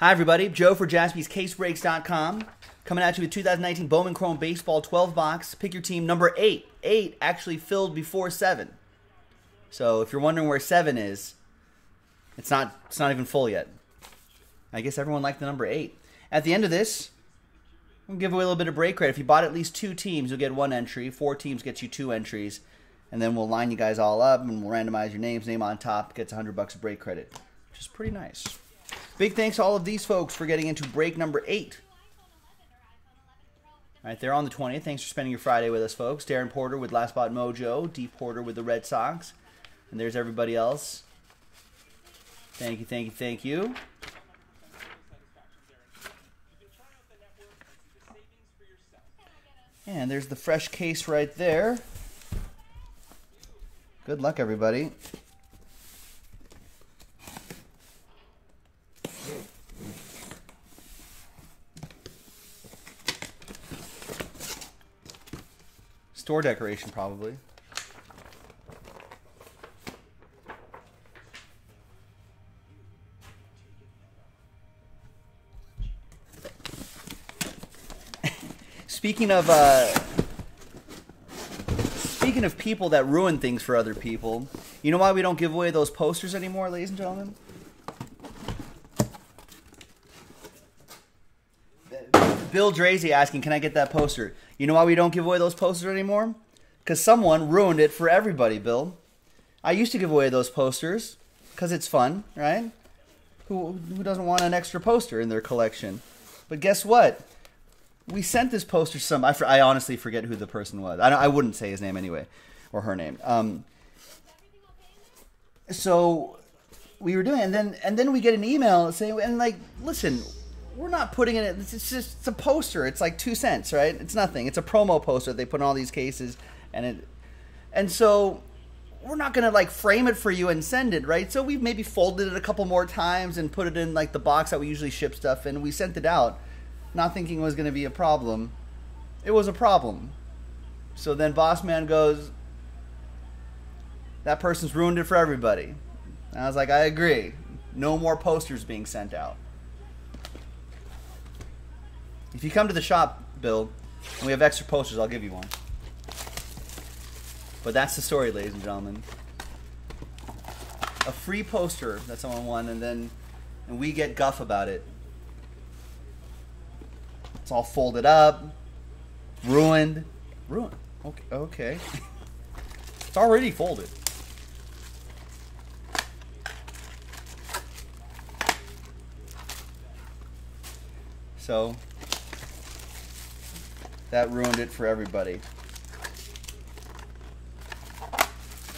Hi, everybody. Joe for jaspyscasebreaks.com. Coming at you with 2019 Bowman Chrome Baseball 12 box. Pick your team number 8. 8 actually filled before 7. So if you're wondering where 7 is, it's not it's not even full yet. I guess everyone liked the number 8. At the end of this, we'll give away a little bit of break credit. If you bought at least two teams, you'll get one entry. Four teams gets you two entries. And then we'll line you guys all up and we'll randomize your names. Name on top gets 100 bucks of break credit, which is pretty nice. Big thanks to all of these folks for getting into break number eight. All right, they're on the 20th. Thanks for spending your Friday with us, folks. Darren Porter with Last Spot Mojo, D Porter with the Red Sox, and there's everybody else. Thank you, thank you, thank you. And there's the fresh case right there. Good luck, everybody. Store decoration, probably. Speaking of uh, speaking of people that ruin things for other people, you know why we don't give away those posters anymore, ladies and gentlemen? Bill Drazy asking, "Can I get that poster?" You know why we don't give away those posters anymore? Because someone ruined it for everybody, Bill. I used to give away those posters because it's fun, right? Who who doesn't want an extra poster in their collection? But guess what? We sent this poster some. I, I honestly forget who the person was. I, I wouldn't say his name anyway, or her name. Um, so we were doing, and then and then we get an email saying, and like, listen, we're not putting it. It's just it's a poster. It's like two cents, right? It's nothing. It's a promo poster they put in all these cases, and it, and so we're not gonna like frame it for you and send it, right? So we've maybe folded it a couple more times and put it in like the box that we usually ship stuff in. We sent it out, not thinking it was gonna be a problem. It was a problem. So then Boss Man goes, that person's ruined it for everybody. And I was like, I agree. No more posters being sent out. If you come to the shop, Bill, and we have extra posters, I'll give you one. But that's the story, ladies and gentlemen. A free poster that someone won, and then and we get guff about it. It's all folded up, ruined, ruined. Okay, okay. it's already folded. So that ruined it for everybody.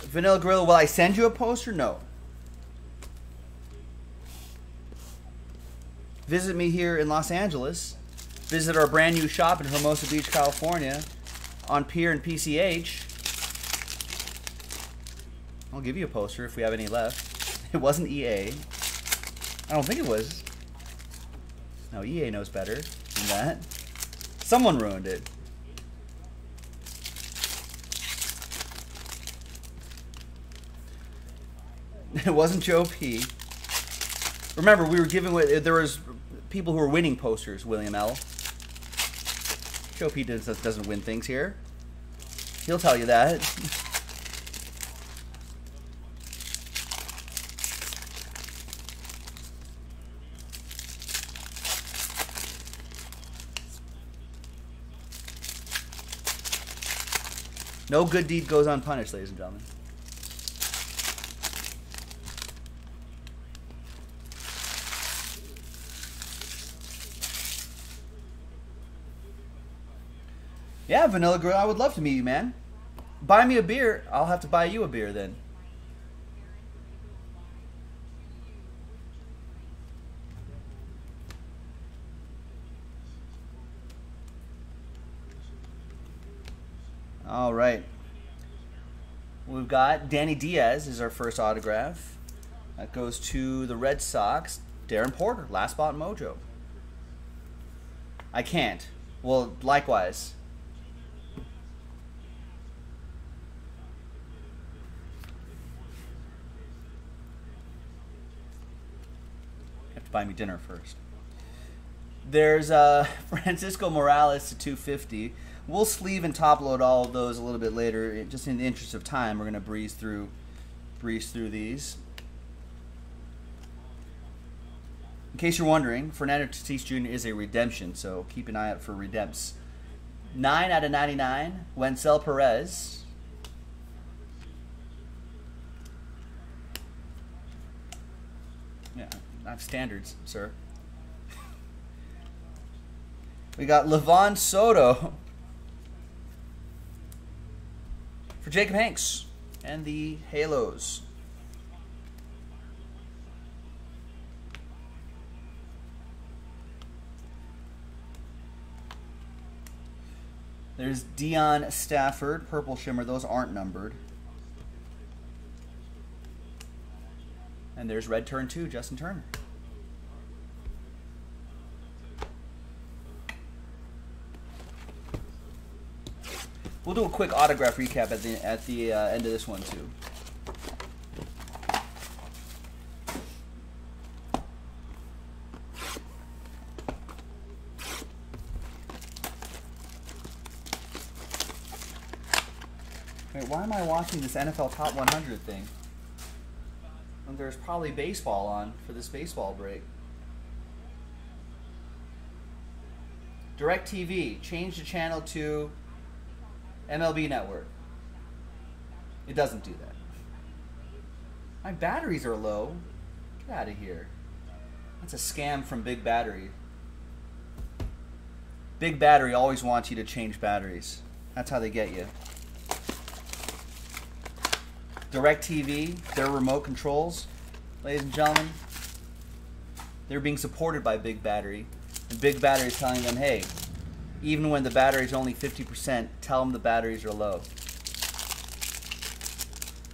Vanilla Gorilla, will I send you a poster? No. Visit me here in Los Angeles. Visit our brand new shop in Hermosa Beach, California on Pier and PCH. I'll give you a poster if we have any left. It wasn't EA. I don't think it was. No, EA knows better than that. Someone ruined it. It wasn't Joe P. Remember, we were giving away. There was people who were winning posters. William L. Joe P does, doesn't win things here. He'll tell you that. No good deed goes unpunished, ladies and gentlemen. Yeah, Vanilla Grill, I would love to meet you, man. Buy me a beer. I'll have to buy you a beer then. All right. We've got Danny Diaz is our first autograph. That goes to the Red Sox. Darren Porter, last spot mojo. I can't. Well, likewise. Have to buy me dinner first. There's uh, Francisco Morales to 250. We'll sleeve and top load all of those a little bit later. Just in the interest of time, we're gonna breeze through, breeze through these. In case you're wondering, Fernando Tatis Jr. is a redemption, so keep an eye out for redempts. 9 out of 99, Wenceel Perez. Yeah, not standards, sir. we got Livan Soto for Jacob Hanks and the Halos. There's Deon Stafford, Purple Shimmer. Those aren't numbered. And there's Red Turn 2, Justin Turner. We'll do a quick autograph recap at the at the uh, end of this one too. Wait, why am I watching this NFL Top 100 thing? And there's probably baseball on for this baseball break. DirecTV, change the channel to MLB Network. It doesn't do that. My batteries are low. Get out of here. That's a scam from Big Battery. Big Battery always wants you to change batteries. That's how they get you. DirecTV, their remote controls, ladies and gentlemen, they're being supported by Big Battery. And Big Battery is telling them, hey, even when the battery is only 50%, tell them the batteries are low.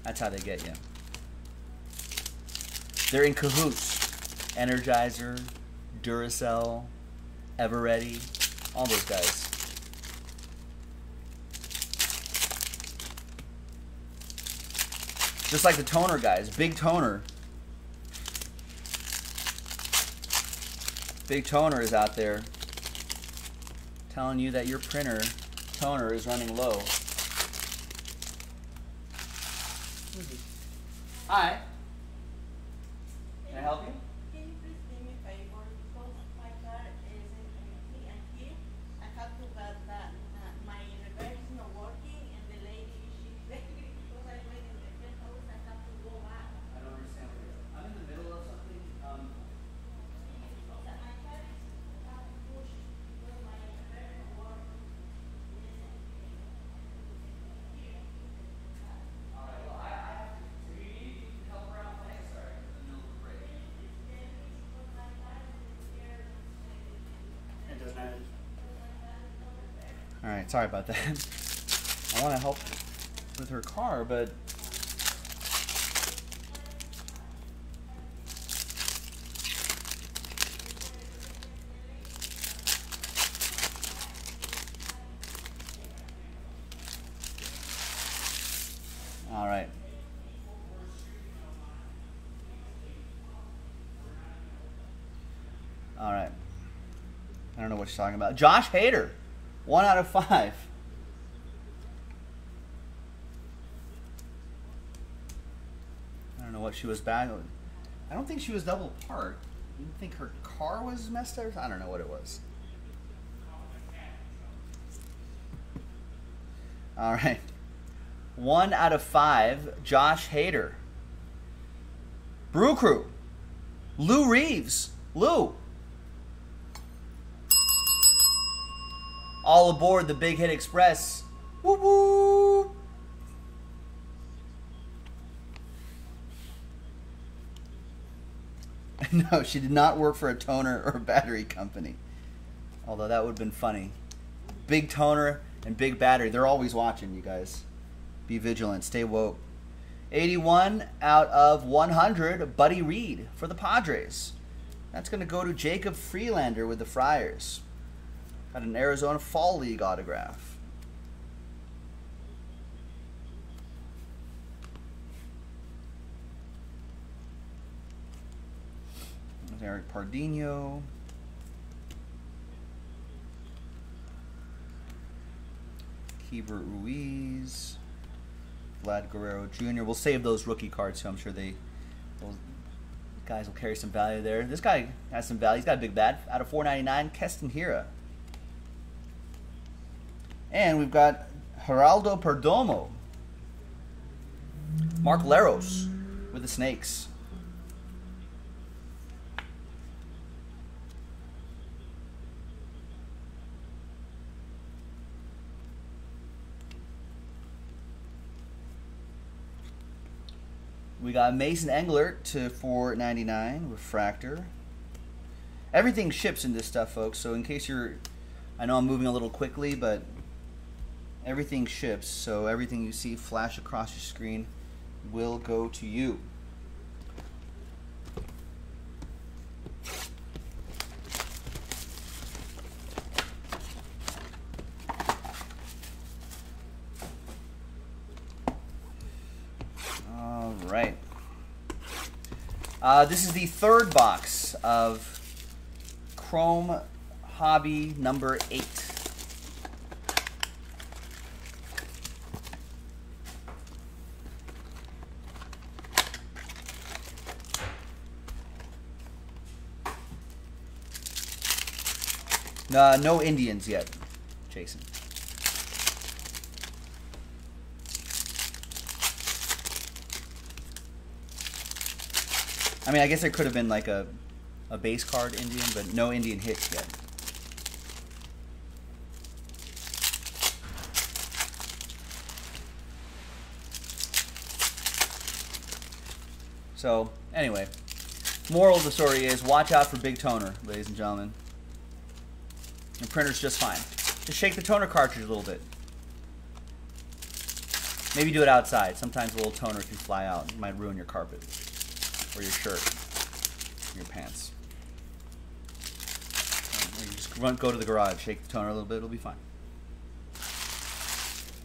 That's how they get you. They're in cahoots. Energizer, Duracell, Eveready, all those guys. Just like the toner guys, big toner. Big toner is out there telling you that your printer toner is running low. Mm-hmm. Hi. Can I help you please do me a favor? Because my car is empty and here I have to get that uh, my reverse is not working and the lady she's angry because I went in the first house I have to go back. I don't understand what you're. I'm in the middle of something. Um, So my car is uh, pushed because my reverse not working. all right. Well, I, I have to. Do you need help around? Hey, sorry. I'm in the middle of a break. It doesn't matter. All right. Sorry about that. I want to help with her car, but. All right. All right. I don't know what she's talking about. Josh Hader, one out of five. I don't know what she was battling. I don't think she was double parked. I didn't think her car was messed up. I don't know what it was. All right. One out of five, Josh Hader. Brew Crew. Lou Reeves. Lou. All aboard the Big Hit Express. Woo woo. no, she did not work for a toner or battery company. Although that would have been funny. Big toner and big battery. They're always watching, you guys. Be vigilant. Stay woke. 81 out of 100, Buddy Reed for the Padres. That's going to go to Jacob Freelander with the Friars. Had an Arizona Fall League autograph. Eric Pardinho. Keibert Ruiz. Vlad Guerrero Jr. We'll save those rookie cards, so I'm sure they guys will carry some value there. This guy has some value. He's got a big bat out of 499. Keston Hiura. And we've got Geraldo Perdomo. Mark Leros with the Snakes. We got Mason Englert to 4.99 refractor. Everything ships in this stuff, folks. So in case you're, I know I'm moving a little quickly, but everything ships. So everything you see flash across your screen will go to you. All right. Uh, this is the third box of Chrome Hobby number eight. Uh, no Indians yet, Jason. I mean, I guess there could have been like a, a base card Indian, but no Indian hits yet. So, anyway, moral of the story is watch out for Big Toner, ladies and gentlemen. Your printer's just fine. Just shake the toner cartridge a little bit. Maybe do it outside. Sometimes a little toner can fly out. It might ruin your carpet or your shirt, or your pants. Um, you just run, go to the garage, shake the toner a little bit, it'll be fine.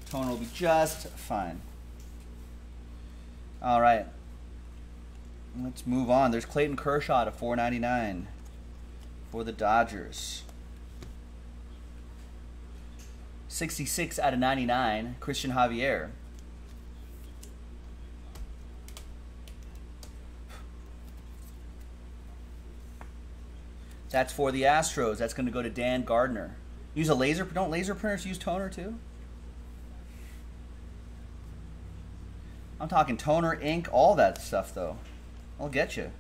Toner will be just fine. All right. Let's move on. There's Clayton Kershaw to 4.99 for the Dodgers. 66 out of 99, Cristian Javier. That's for the Astros. That's going to go to Dan Gardner. Use a laser. Don't laser printers use toner too? I'm talking toner, ink, all that stuff though. I'll get you.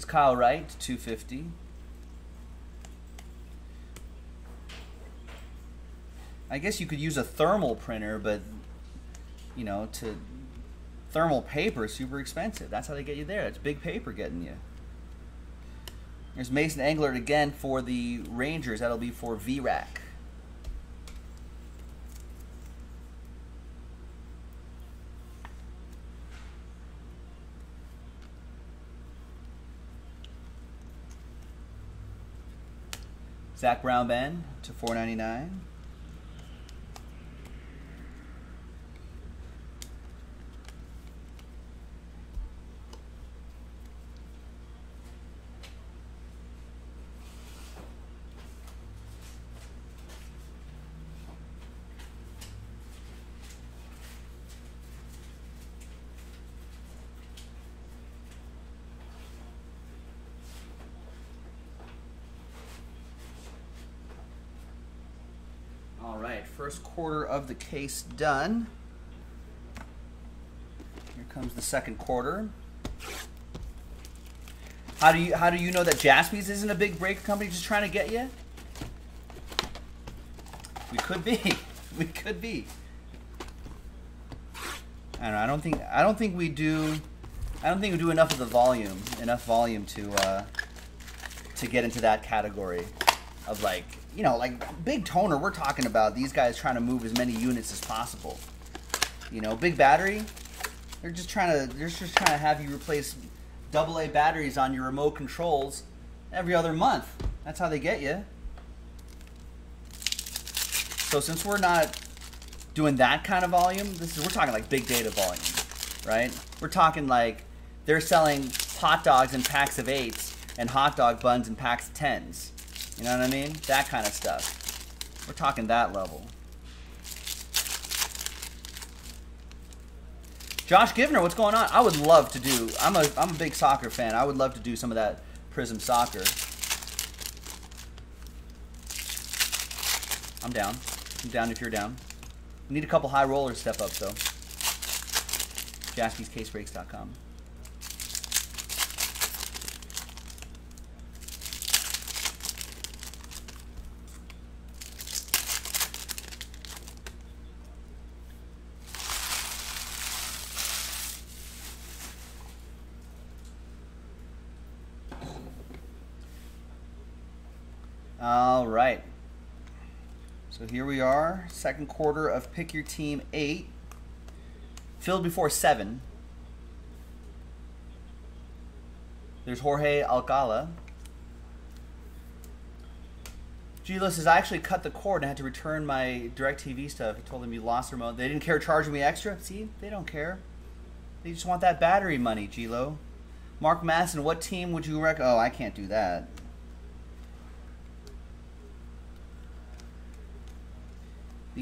Is Kyle Wright, 250. I guess you could use a thermal printer, but you know, to thermal paper is super expensive. That's how they get you there. It's big paper getting you. There's Mason Englert again for the Rangers. That'll be for VRAC. Zach Brown Ben to 499. Right, first quarter of the case done. Here comes the second quarter. How do you how do you know that Jaspys isn't a big breaker company just trying to get you? We could be. We could be. I don't know. I don't think I don't think we do I don't think we do enough of the volume, enough volume to uh, to get into that category of like you know like big toner. We're talking about these guys trying to move as many units as possible. You know, big battery. They're just trying to they're just trying to have you replace double A batteries on your remote controls every other month. That's how they get you. So since we're not doing that kind of volume, this is we're talking like big data volume, right? We're talking like they're selling hot dogs in packs of eights and hot dog buns in packs of tens. You know what I mean? That kind of stuff. We're talking that level. Josh Givner, what's going on? I would love to do. I'm a I'm a big soccer fan. I would love to do some of that Prizm soccer. I'm down. I'm down if you're down. We need a couple high rollers step up though. JaspysCaseBreaks.com. All right. So here we are, second quarter of Pick Your Team 8. Filled before 7. There's Jorge Alcala. Gilo says, I actually cut the cord and had to return my DirecTV stuff. I told them you lost the remote. They didn't care charging me extra. See, they don't care. They just want that battery money, Gilo. Mark Masson, what team would you recommend? Oh, I can't do that.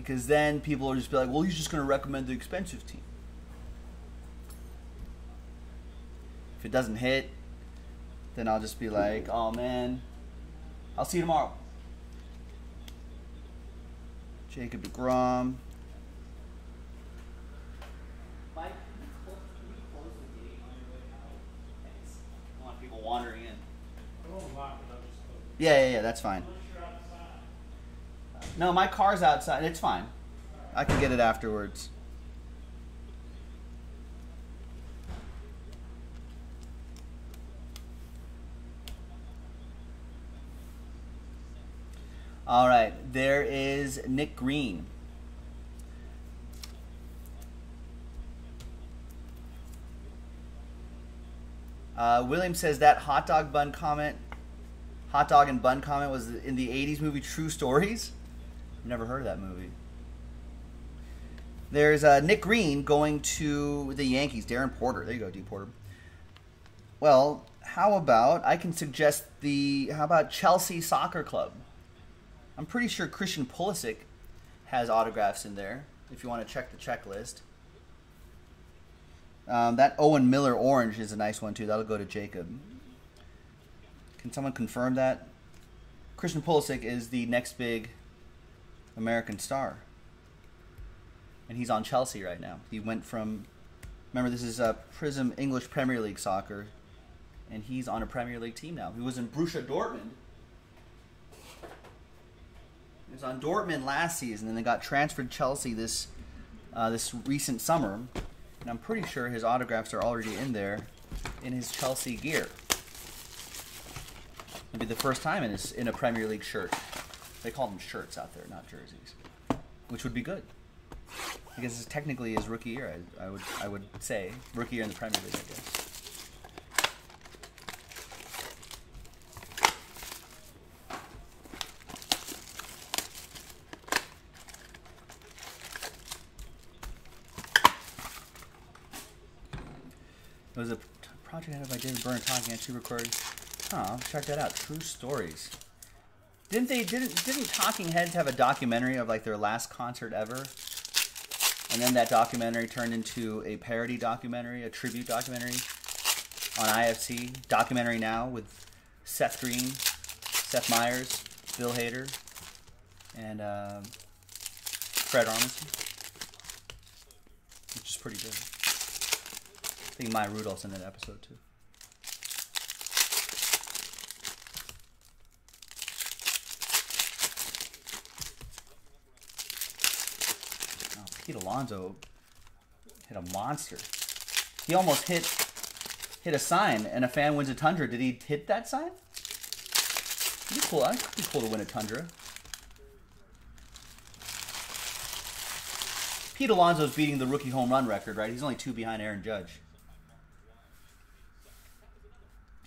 Because then people will just be like, well, he's just going to recommend the expensive team. If it doesn't hit, then I'll just be like, oh man, I'll see you tomorrow. Jacob DeGrom. Mike, can you close, can you close the gate on your way out? Thanks. I don't want people wandering in. Oh, yeah, yeah, yeah, that's fine. No, my car's outside. It's fine. I can get it afterwards. All right, there is Nick Green. Uh, William says that hot dog bun comment, hot dog and bun comment was in the 80s movie True Stories. Never heard of that movie. There's uh, Nick Green going to the Yankees. Darren Porter. There you go, D Porter. Well, how about I can suggest the how about Chelsea Soccer Club? I'm pretty sure Christian Pulisic has autographs in there. If you want to check the checklist. Um, that Owen Miller orange is a nice one too. That'll go to Jacob. Can someone confirm that? Christian Pulisic is the next big American star. And he's on Chelsea right now. He went from, remember, this is a Prizm English Premier League soccer, and he's on a Premier League team now. He was in Borussia Dortmund. He was on Dortmund last season, and then got transferred to Chelsea this uh, this recent summer. And I'm pretty sure his autographs are already in there in his Chelsea gear. It'll be the first time in his in a Premier League shirt. They call them shirts out there, not jerseys, which would be good. Because it's technically his rookie year, I, I would I would say rookie year in the Premier League, I guess. It was a project headed by David Byrne talking at True Recording. Huh, check that out. True Stories. Didn't they didn't didn't Talking Heads have a documentary of like their last concert ever? And then that documentary turned into a parody documentary, a tribute documentary on IFC. Documentary now with Seth Green, Seth Meyers, Bill Hader, and um, Fred Armisen, which is pretty good. I think Maya Rudolph's in that episode too. Oh, Pete Alonso hit a monster. He almost hit hit a sign, and a fan wins a Tundra. Did he hit that sign? Be cool. It'd be cool to win a Tundra. Pete Alonso's beating the rookie home run record, right? He's only two behind Aaron Judge.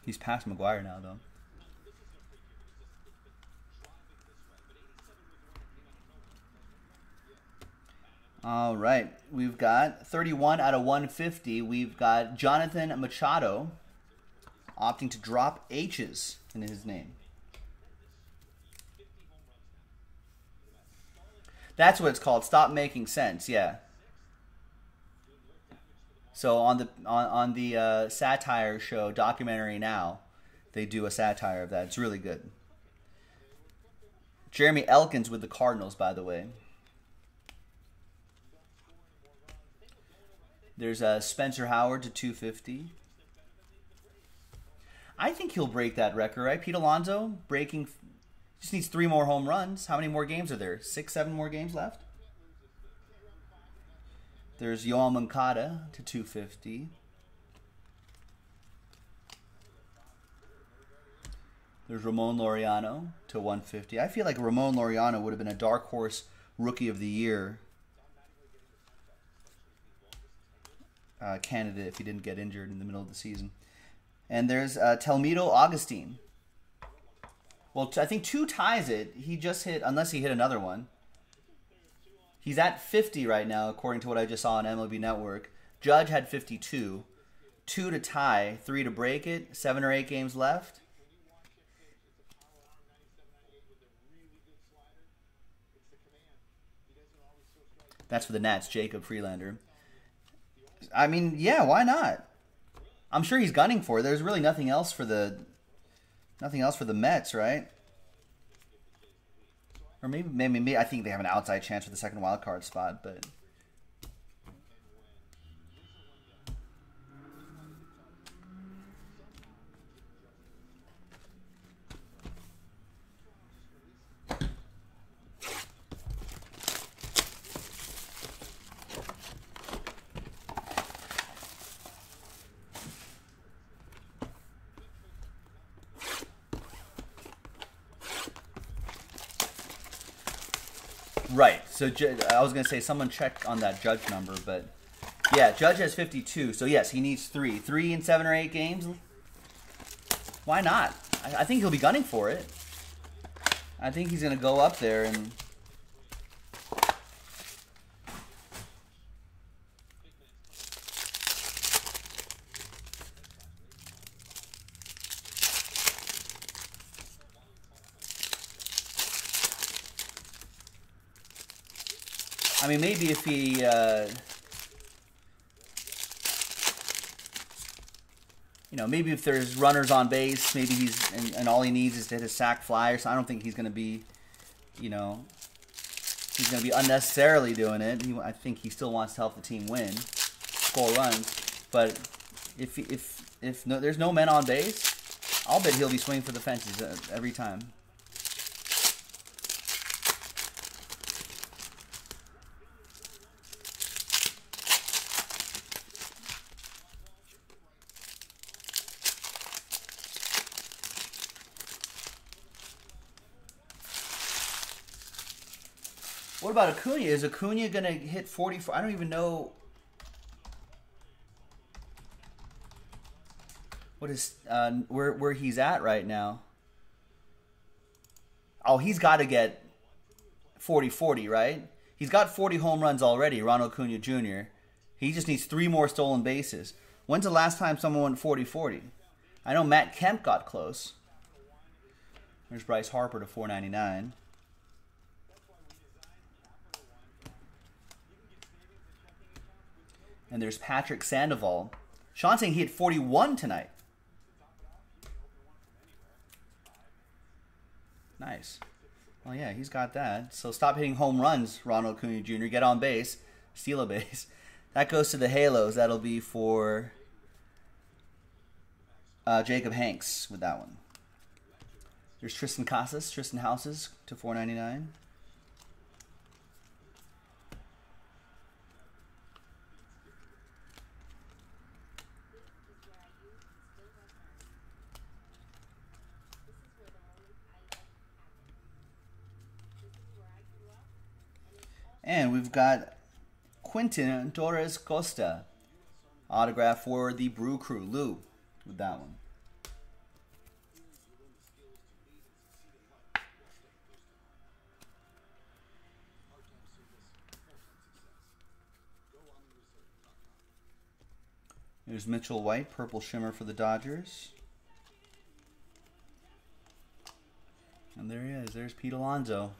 He's past McGwire now, though. All right, we've got 31 out of 150. We've got Jonathan Machado, opting to drop H's in his name. That's what it's called. Stop making sense. Yeah. So on the on, on the uh, satire show documentary now, they do a satire of that. It's really good. Jeremy Elkins with the Cardinals, by the way. There's uh, Spencer Howard to 250. I think he'll break that record, right? Pete Alonso breaking, just needs three more home runs. How many more games are there? Six, seven more games left? There's Yoel Moncada to 250. There's Ramon Laureano to 150. I feel like Ramon Laureano would have been a dark horse rookie of the year uh, candidate if he didn't get injured in the middle of the season. And there's uh, Telmito Agustin. Well, t- I think two ties it. He just hit, unless he hit another one. He's at 50 right now, according to what I just saw on MLB Network. Judge had 52. Two to tie, three to break it, seven or eight games left. That's for the Nats, Jacob Freelander. I mean, yeah, why not? I'm sure he's gunning for it. There's really nothing else for the nothing else for the Mets, right? Or maybe, maybe, maybe I think they have an outside chance for the second wild card spot, but Right. So I was gonna say someone checked on that Judge number, but yeah, Judge has 52. So yes, he needs three, three in seven or eight games. Why not? I, I think he'll be gunning for it. I think he's gonna go up there and. Mean, maybe if he. Uh, you know, maybe if there's runners on base, maybe he's and, and all he needs is to hit a sac fly. So I don't think he's going to be, you know, he's going to be unnecessarily doing it. He, I think he still wants to help the team win, score runs. But if if if no, there's no men on base, I'll bet he'll be swinging for the fences uh, every time. What about Acuna? Is Acuna going to hit 44? I don't even know. What is uh, where where he's at right now? Oh, he's got to get 40-40, right? He's got 40 home runs already, Ronald Acuna Jr. He just needs three more stolen bases. When's the last time someone went 40-40? I know Matt Kemp got close. There's Bryce Harper to 499. And there's Patrick Sandoval. Sean saying he had 41 tonight. Nice. Well, yeah, he's got that. So stop hitting home runs, Ronald Acuna Jr. Get on base, steal a base. That goes to the Halos. That'll be for uh, Jacob Hanks with that one. There's Triston Casas, Tristan Houses to 499. And we've got Quintin Torres Costa, autograph for the Brew Crew, Lou, with that one. There's Mitchell White, purple shimmer for the Dodgers. And there he is. There's Pete Alonso.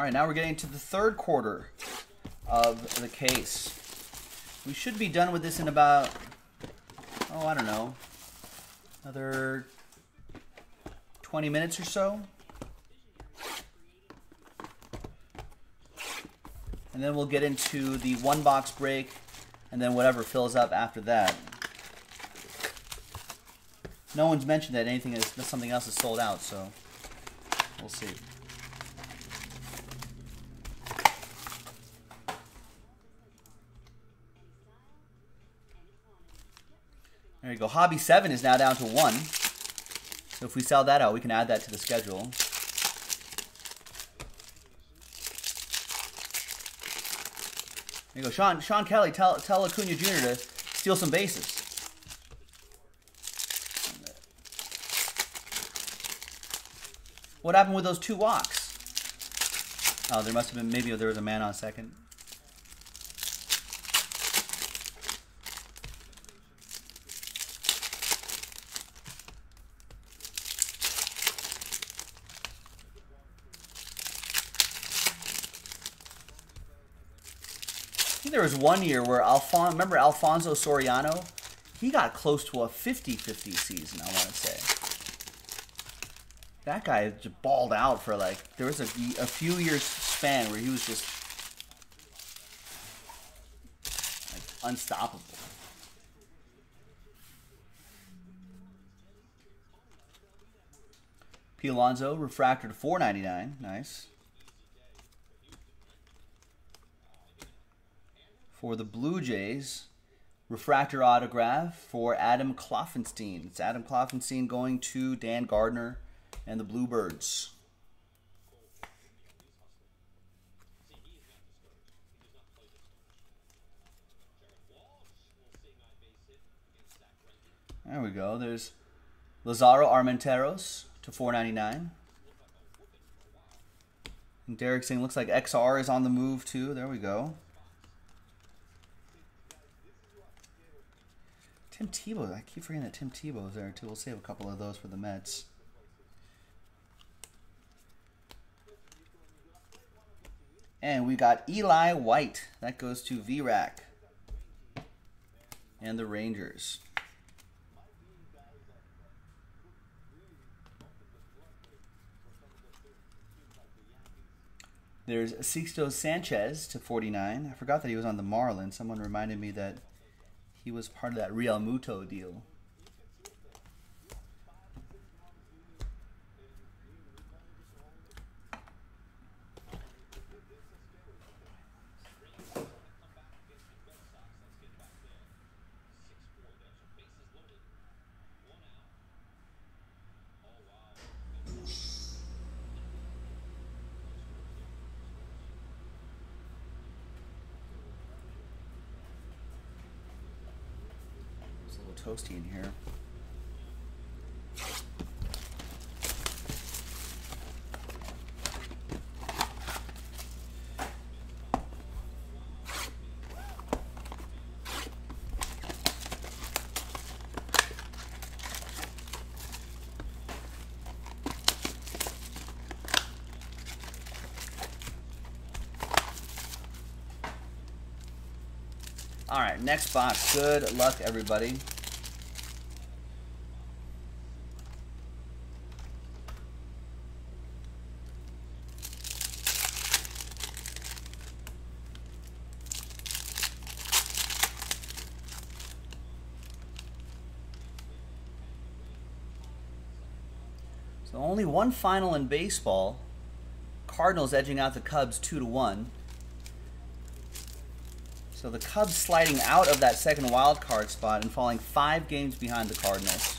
All right, now we're getting to the third quarter of the case. We should be done with this in about, oh, I don't know, another 20 minutes or so. And then we'll get into the one box break and then whatever fills up after that. No one's mentioned that anything is that something else is sold out, so we'll see. Go. Hobby 7 is now down to 1. So if we sell that out, we can add that to the schedule. There you go. Sean, Sean Kelly, tell, tell Acuna Jr. to steal some bases. What happened with those two walks? Oh, there must have been, maybe there was a man on second. There was one year where Alfon remember Alfonso Soriano? He got close to a 50-50 season, I want to say. That guy just balled out for like there was a, a few years span where he was just like unstoppable. P. Alonso refractor to 499. Nice. For the Blue Jays. Refractor autograph for Adam Kloffenstein. It's Adam Kloffenstein going to Dan Gardner and the Bluebirds. There we go. There's Lazaro Armenteros to 499. And Derek saying looks like XR is on the move too. There we go. Tim Tebow. I keep forgetting that Tim Tebow is there too. We'll save a couple of those for the Mets. And we got Eli White. That goes to VRAC. And the Rangers. There's Sixto Sanchez to 49. I forgot that he was on the Marlins. Someone reminded me that he was part of that Realmuto deal. It's a little toasty in here. All right, next box. Good luck, everybody. So only one final in baseball. Cardinals edging out the Cubs two to one. So the Cubs sliding out of that second wild card spot and falling five games behind the Cardinals.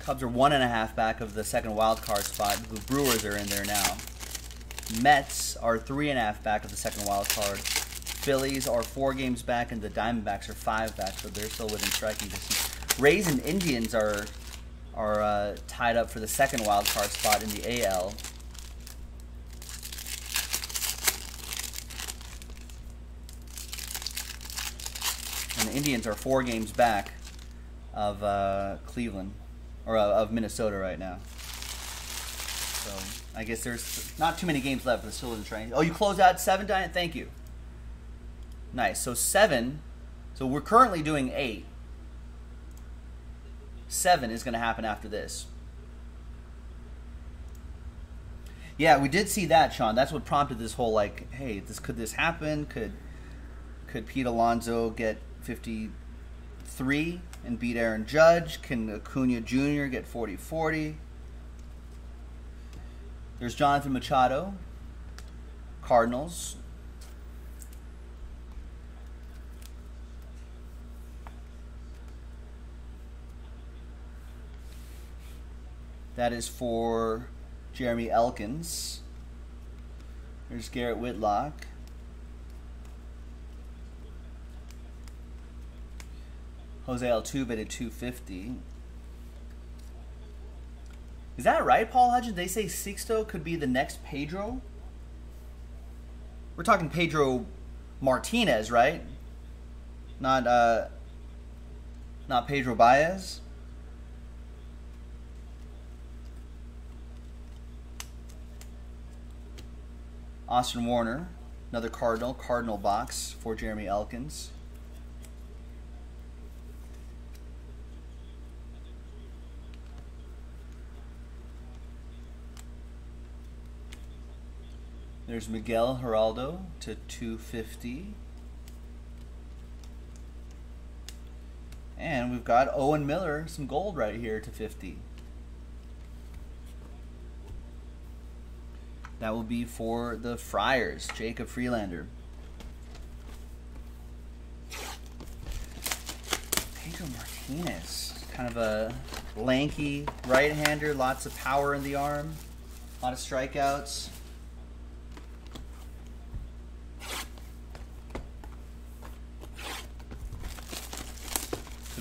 Cubs are one and a half back of the second wild card spot. The Brewers are in there now. Mets are three and a half back of the second wild card. Phillies are four games back, and the Diamondbacks are five back, so they're still within striking distance. Rays and Indians are are uh, tied up for the second wild card spot in the AL. And the Indians are four games back of uh, Cleveland or uh, of Minnesota right now. So I guess there's not too many games left, but still in trying. Oh, you close out seven, Diane. Thank you. Nice. So seven. So we're currently doing eight. Seven is going to happen after this. Yeah, we did see that, Sean. That's what prompted this whole like, hey, this could this happen? Could could Pete Alonso get 53 and beat Aaron Judge? Can Acuna Jr. get 40-40? There's Jonathan Machado, Cardinals. That is for Jeremy Elkins. There's Garrett Whitlock. Jose Altuve at 250. Is that right, Paul Hudgens? They say Sixto could be the next Pedro? We're talking Pedro Martinez, right? Not uh not Pedro Baez? Austin Warner, another Cardinal, Cardinal box for Jeremy Elkins. There's Miguel Geraldo to 250. And we've got Owen Miller, some gold right here to 50. That will be for the Friars, Jacob Freelander. Pedro Martinez, kind of a lanky right-hander, lots of power in the arm, a lot of strikeouts.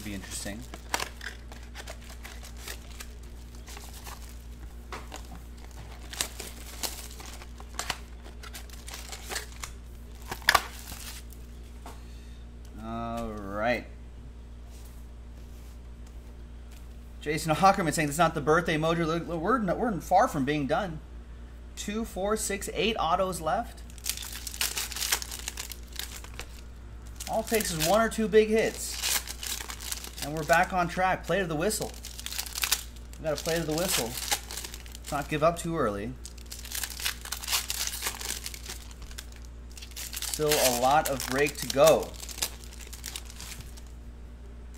Be interesting. All right. Jason Hockerman saying it's not the birthday mojo. We're, we're far from being done. Two, four, six, eight autos left. All takes is one or two big hits. And we're back on track. Play to the whistle. We gotta play to the whistle. Not give up too early. Still a lot of break to go.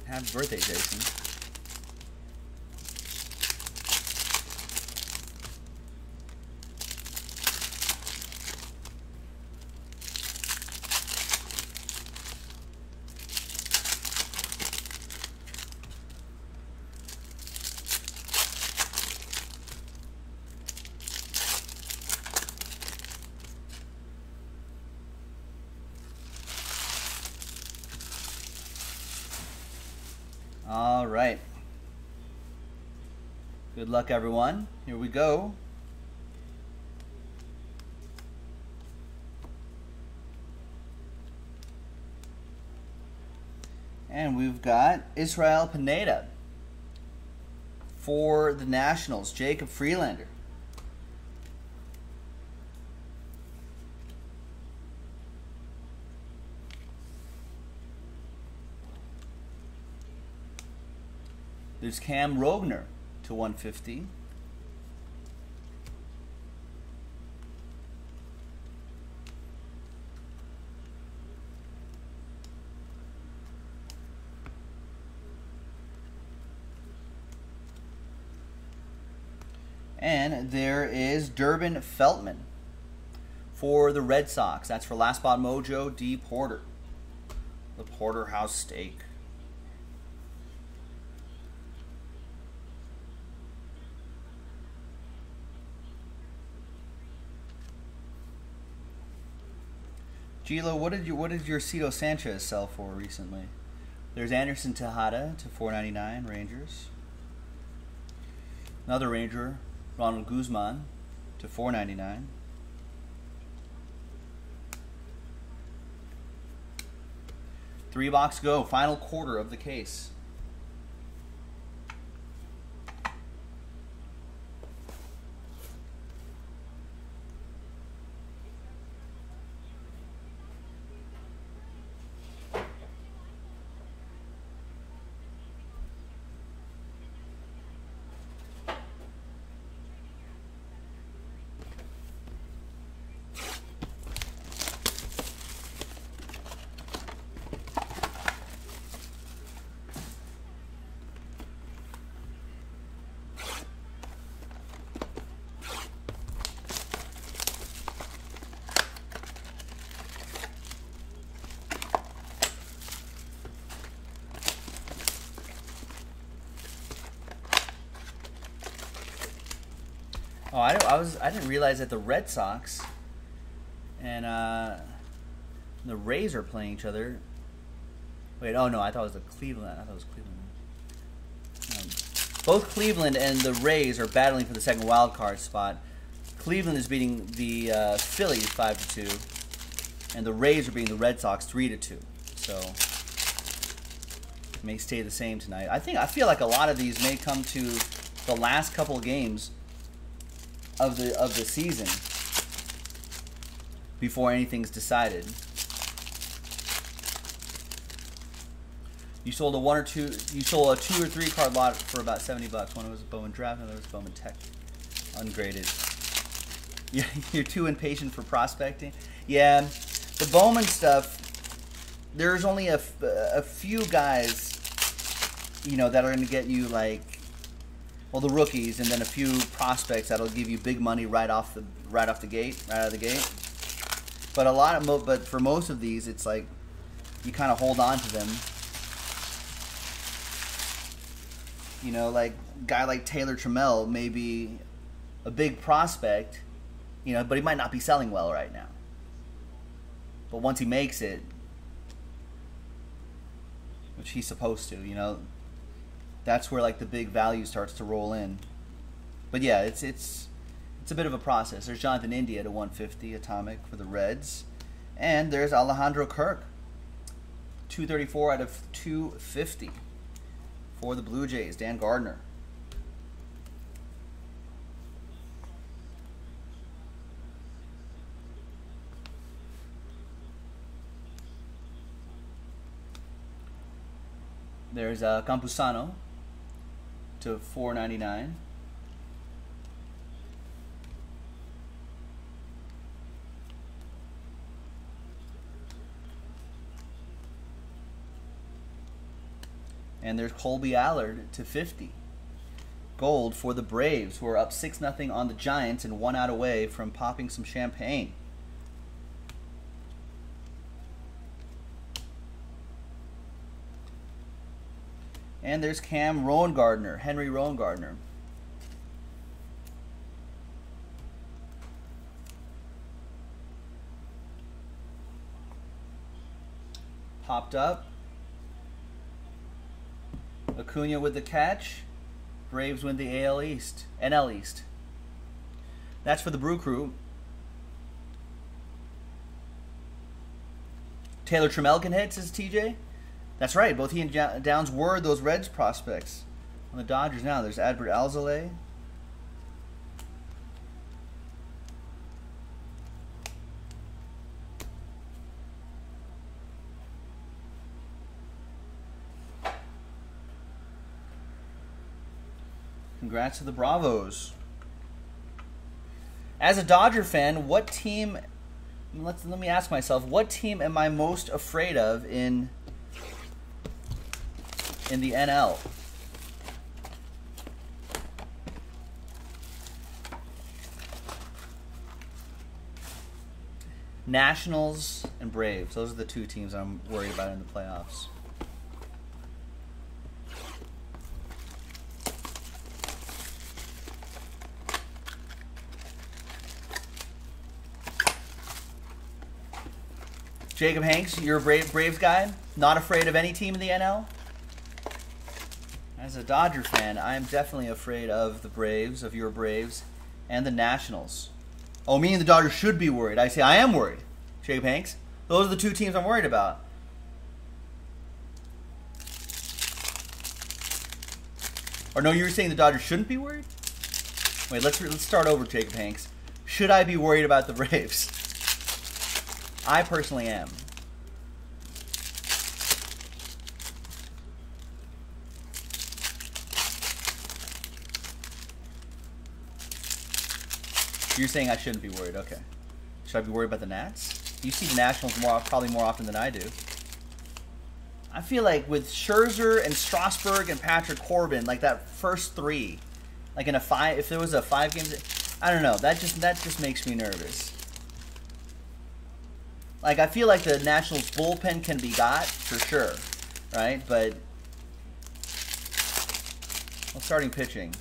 Happy birthday, Jason. All right. Good luck, everyone. Here we go. And we've got Israel Pineda for the Nationals, Jacob Freelander. There's Cam Rogner to 150. And there is Durbin Feltman for the Red Sox. That's for Last Spot Mojo D. Porter. The Porterhouse Steak. Gilo, what did you what did your Sixto Sanchez sell for recently? There's Anderson Tejeda to 499 Rangers. Another Ranger, Ronald Guzman to 499. Three box go. Final quarter of the case. Oh, I, I was I didn't realize that the Red Sox and uh, the Rays are playing each other. Wait, oh no, I thought it was the Cleveland. I thought it was Cleveland. Um, both Cleveland and the Rays are battling for the second wild card spot. Cleveland is beating the uh, Phillies five to two, and the Rays are beating the Red Sox three to two. So may stay the same tonight. I think I feel like a lot of these may come to the last couple games of the of the season before anything's decided. You sold a one or two. You sold a two or three card lot for about seventy bucks. One was Bowman Draft, another was Bowman Tech, ungraded. Yeah, you're too impatient for prospecting. Yeah, the Bowman stuff. There's only a, a few guys, you know, that are going to get you like well the rookies and then a few prospects that'll give you big money right off the right off the gate right out of the gate. But a lot of mo- but for most of these it's like you kind of hold on to them. You know like guy like Taylor Trammell may be a big prospect you know but he might not be selling well right now. But once he makes it which he's supposed to you know that's where like the big value starts to roll in. But yeah, it's it's it's a bit of a process. There's Jonathan India at 150 atomic for the Reds, and there's Alejandro Kirk, 234 out of 250 for the Blue Jays. Dan Gardner. There's uh, Campusano to 4.99. And there's Kolby Allard to 50. Gold for the Braves, who are up 6 0 on the Giants and one out away from popping some champagne. And there's Cam Roengardner, Henry Roengardner. Popped up. Acuna with the catch. Braves win the AL East, NL East. That's for the Brew Crew. Taylor Trammell can hit, says TJ. That's right. Both he and Downs were those Reds prospects. On the Dodgers now, there's Adbert Alzolay. Congrats to the Bravos. As a Dodger fan, what team? Let's let me ask myself, what team am I most afraid of in in the NL. Nationals and Braves. Those are the two teams I'm worried about in the playoffs. Jacob Hanks, you're a Brave, Braves guy? Not afraid of any team in the NL? As a Dodger fan, I am definitely afraid of the Braves, of your Braves, and the Nationals. Oh, me and the Dodgers should be worried. I say I am worried. Jay Hanks. Those are the two teams I'm worried about. Or no, you were saying the Dodgers shouldn't be worried? Wait, let's let's start over, Jacob Hanks. Should I be worried about the Braves? I personally am. You're saying I shouldn't be worried. Okay. Should I be worried about the Nats? You see the Nationals more probably more often than I do. I feel like with Scherzer and Strasburg and Patrick Corbin, like that first three, like in a five, if there was a five games, I don't know. That just that just makes me nervous. Like I feel like the Nationals bullpen can be got for sure, right? But well, starting pitching.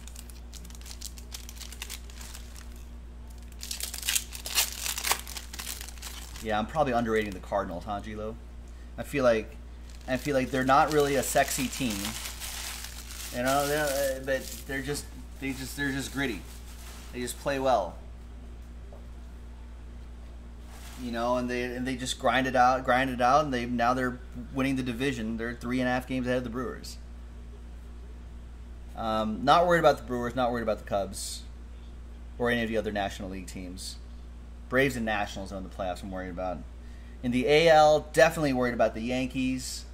Yeah, I'm probably underrating the Cardinals, huh, Gilo? I feel like I feel like they're not really a sexy team. You know, they're, uh, but they're just they just they're just gritty. They just play well. You know, and they and they just grind it out, grind it out, and they now they're winning the division. They're three and a half games ahead of the Brewers. Um, not worried about the Brewers. Not worried about the Cubs, or any of the other National League teams. Braves and Nationals are in the playoffs. I'm worried about. In the AL, definitely worried about the Yankees.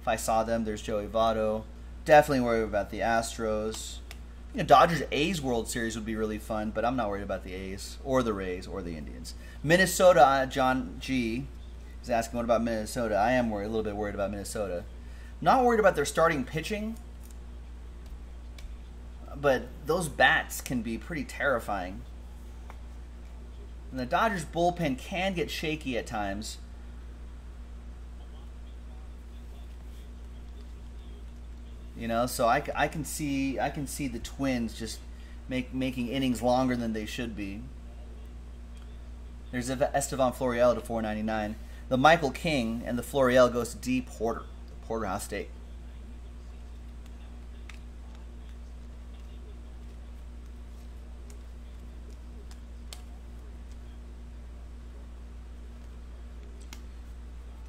If I saw them, there's Joey Votto. Definitely worried about the Astros. You know, Dodgers A's World Series would be really fun, but I'm not worried about the A's or the Rays or the Indians. Minnesota, uh, John G is asking, what about Minnesota? I am worried, a little bit worried about Minnesota. Not worried about their starting pitching, but those bats can be pretty terrifying. And the Dodgers bullpen can get shaky at times. You know, so I, I can see I can see the Twins just make making innings longer than they should be. There's Estevan Florial to 499. The Michael King and the Florial goes to D Porter, the Porterhouse State.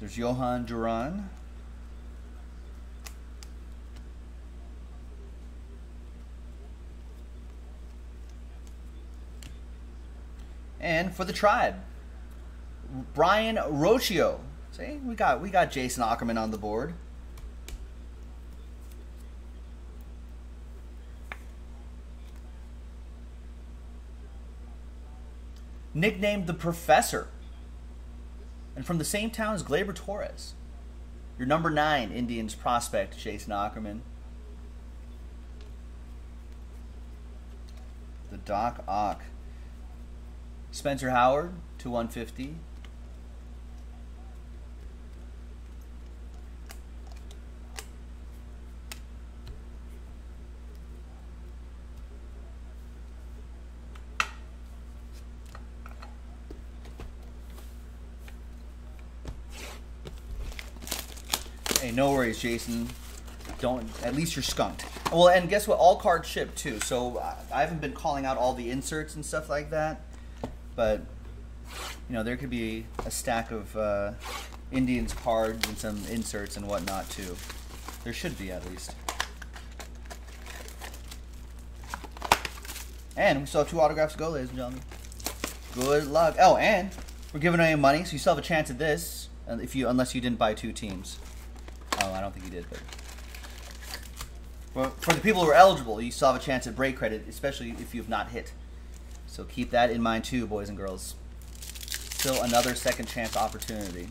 There's Jhoan Duran. And for the tribe, Brayan Rocchio. See, we got we got Jason Ackerman on the board. Nicknamed the Professor. And from the same town as Gleyber Torres. Your number nine Indians prospect, Jason Ackerman. The Doc Ock. Spencer Howard to 150. No worries, Jason. Don't. At least you're skunked. Well, and guess what? All cards ship too. So I haven't been calling out all the inserts and stuff like that, but you know there could be a stack of uh, Indians cards and some inserts and whatnot too. There should be at least. And we still have two autographs to go, ladies and gentlemen. Good luck. Oh, and we're giving away money, so you still have a chance at this, uh, if you unless you didn't buy two teams. Oh, I don't think you did, but. Well, for the people who are eligible, you still have a chance at break credit, especially if you have not hit. So keep that in mind too, boys and girls. Still another second chance opportunity.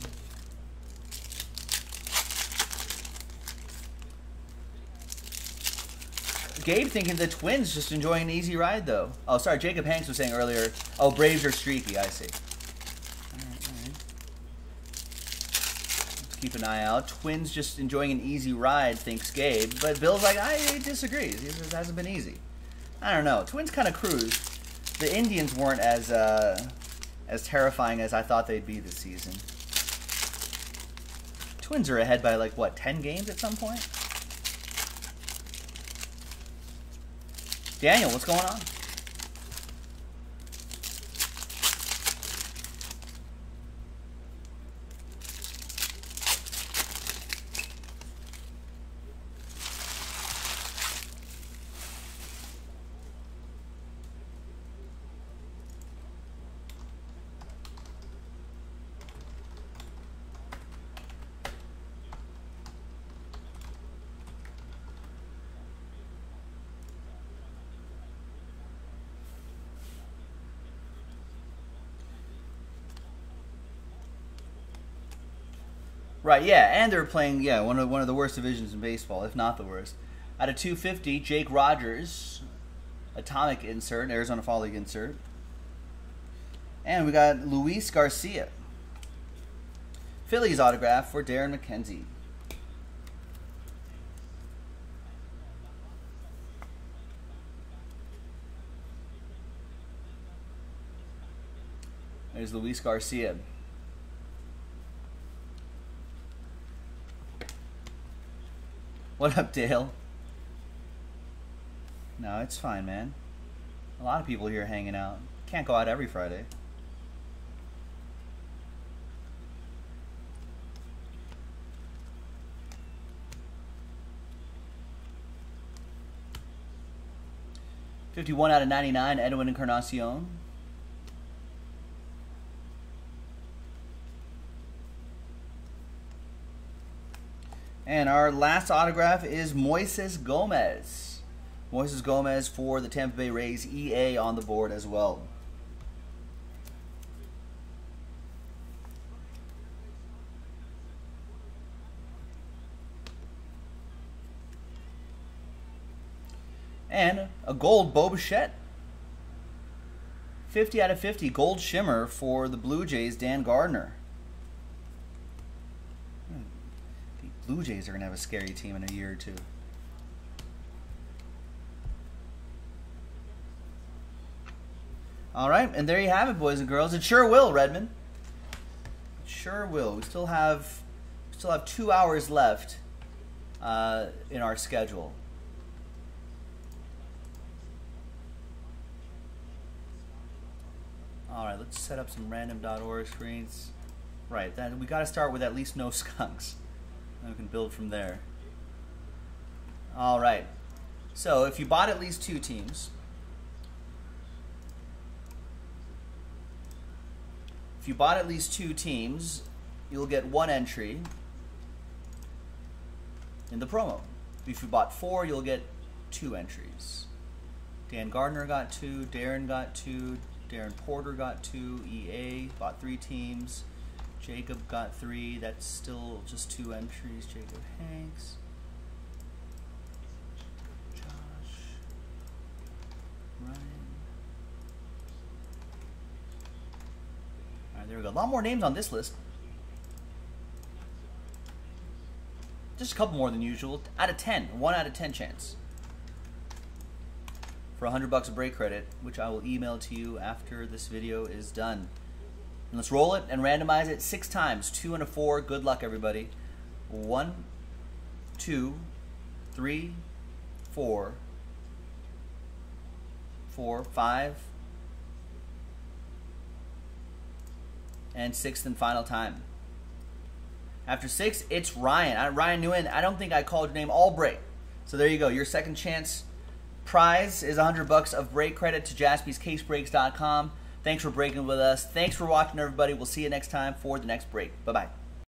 Gabe thinking the Twins just enjoying an easy ride though. Oh, sorry, Jacob Hanks was saying earlier. Oh, Braves are streaky. I see. Keep an eye out. Twins just enjoying an easy ride, thinks Gabe. But Bill's like, I disagree. it hasn't been easy. I don't know. Twins kind of cruised. The Indians weren't as uh, as terrifying as I thought they'd be this season. Twins are ahead by like what, 10 games at some point? Daniel, what's going on? Right, yeah, and they're playing yeah one of one of the worst divisions in baseball, if not the worst. Out of 250, Jake Rogers, Atomic insert, Arizona Fall League insert, and we got Luis Garcia, Phillies autograph for Darren McKenzie. There's Luis Garcia. What up, Dale? No, it's fine, man. A lot of people here hanging out. Can't go out every Friday. Fifty-one out of ninety-nine, Edwin Encarnacion. And our last autograph is Moises Gomez. Moises Gomez for the Tampa Bay Rays EA on the board as well. And a gold Bo Bichette. 50 out of 50 gold shimmer for the Blue Jays, Dan Gardner. Blue Jays are going to have a scary team in a year or two. All right, and there you have it, boys and girls. It sure will, Redmond. It sure will. We still have we still have two hours left uh, in our schedule. All right, let's set up some random.org screens. Right, then we got to start with at least no skunks. And we can build from there. All right. So if you bought at least two teams, if you bought at least two teams, you'll get one entry in the promo. If you bought four, you'll get two entries. Dan Gardner got two, Darren got two, Darren Porter got two, EA bought three teams. Jacob got three. That's still just two entries. Jacob Hanks. Josh. Ryan. Alright, there we go. A lot more names on this list. Just a couple more than usual. Out of 10. 1 out of 10 chance. For 100 bucks of break credit, which I will email to you after this video is done. Let's roll it and randomize it six times. Two and a four. Good luck, everybody. One, two, three, four, four, five, and sixth and final time. After six, it's Ryan. I, Ryan Nguyen. I don't think I called your name all break. So there you go. Your second chance prize is 100 bucks of break credit to jaspyscasebreaks.com. Thanks for breaking with us. Thanks for watching, everybody. We'll see you next time for the next break. Bye bye.